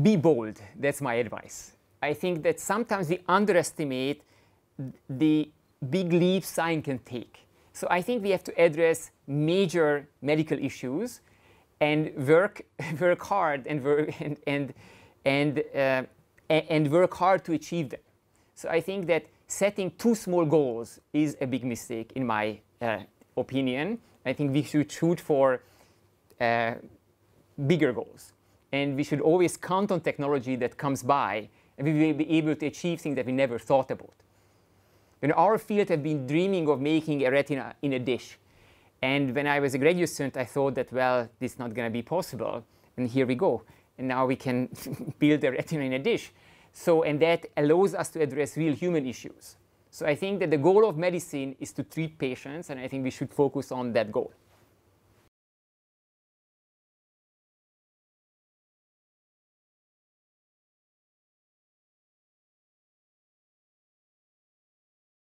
be bold. That's my advice. I think that sometimes we underestimate the big leaps science can take. So I think we have to address major medical issues and work, work hard and, work, and, and, and, uh, and work hard to achieve them. So I think that setting too small goals is a big mistake in my uh, opinion. I think we should shoot for uh, bigger goals. And we should always count on technology that comes by and we will be able to achieve things that we never thought about. In our field have been dreaming of making a retina in a dish. And when I was a graduate student, I thought that, well, this is not going to be possible. And here we go. And now we can build a retina in a dish. So, and that allows us to address real human issues. So I think that the goal of medicine is to treat patients, and I think we should focus on that goal.